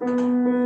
Música